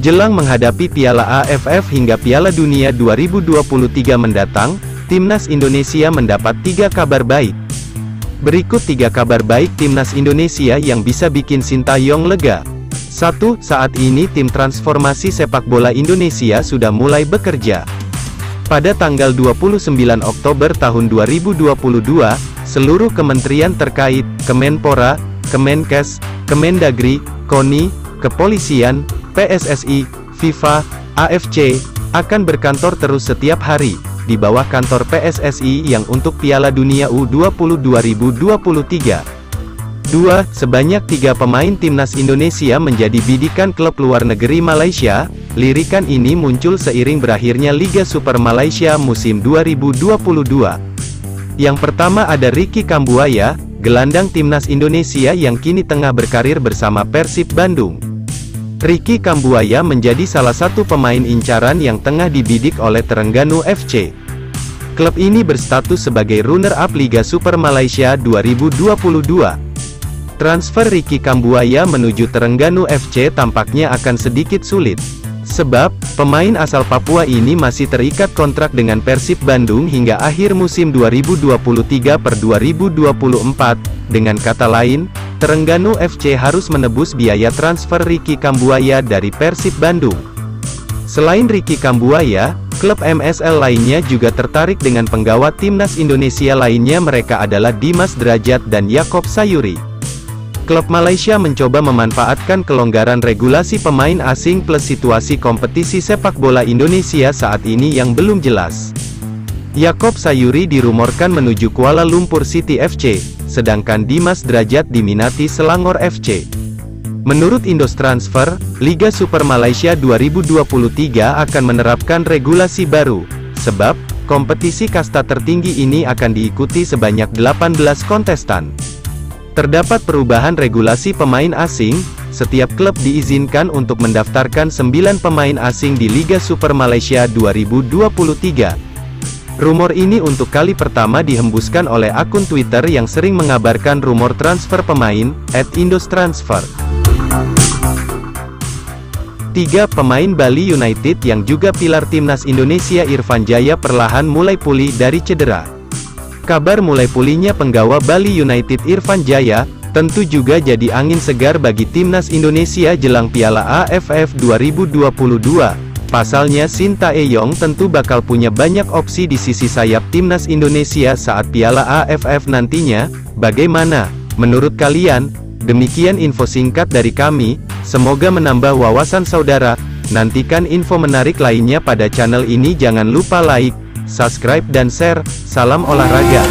Jelang menghadapi Piala AFF hingga Piala Dunia 2023 mendatang, Timnas Indonesia mendapat tiga kabar baik. Berikut tiga kabar baik Timnas Indonesia yang bisa bikin Sintayong lega. 1. Saat ini tim transformasi sepak bola Indonesia sudah mulai bekerja. Pada tanggal 29 Oktober tahun 2022, seluruh kementerian terkait, Kemenpora, Kemenkes, Kemendagri, KONI, Kepolisian, PSSI, FIFA, AFC, akan berkantor terus setiap hari, di bawah kantor PSSI yang untuk Piala Dunia U20 2023. 2. Sebanyak tiga pemain timnas Indonesia menjadi bidikan klub luar negeri Malaysia. Lirikan ini muncul seiring berakhirnya Liga Super Malaysia musim 2022. Yang pertama ada Ricky Kambuaya, gelandang timnas Indonesia yang kini tengah berkarir bersama Persib Bandung. Ricky Kambuaya menjadi salah satu pemain incaran yang tengah dibidik oleh Terengganu FC. Klub ini berstatus sebagai runner-up Liga Super Malaysia 2022. Transfer Ricky Kambuaya menuju Terengganu FC tampaknya akan sedikit sulit. Sebab, pemain asal Papua ini masih terikat kontrak dengan Persib Bandung hingga akhir musim 2023 per 2024. Dengan kata lain, Terengganu FC harus menebus biaya transfer Ricky Kambuaya dari Persib Bandung. Selain Ricky Kambuaya, Klub MSL lainnya juga tertarik dengan penggawa timnas Indonesia lainnya mereka adalah Dimas Derajat dan Yakob Sayuri. Klub Malaysia mencoba memanfaatkan kelonggaran regulasi pemain asing plus situasi kompetisi sepak bola Indonesia saat ini yang belum jelas. Yakob Sayuri dirumorkan menuju Kuala Lumpur City FC, sedangkan Dimas Derajat diminati Selangor FC. Menurut Indos Transfer, Liga Super Malaysia 2023 akan menerapkan regulasi baru, sebab, kompetisi kasta tertinggi ini akan diikuti sebanyak 18 kontestan. Terdapat perubahan regulasi pemain asing, setiap klub diizinkan untuk mendaftarkan 9 pemain asing di Liga Super Malaysia 2023. Rumor ini untuk kali pertama dihembuskan oleh akun Twitter yang sering mengabarkan rumor transfer pemain, @indostransfer. Tiga pemain Bali United yang juga pilar timnas Indonesia Irfan Jaya perlahan mulai pulih dari cedera. Kabar mulai pulihnya penggawa Bali United Irfan Jaya, tentu juga jadi angin segar bagi timnas Indonesia jelang Piala AFF 2022. Pasalnya Sinta Eyong tentu bakal punya banyak opsi di sisi sayap timnas Indonesia saat Piala AFF nantinya. Bagaimana? Menurut kalian? Demikian info singkat dari kami. Semoga menambah wawasan saudara. Nantikan info menarik lainnya pada channel ini jangan lupa like, subscribe dan share. Salam olahraga.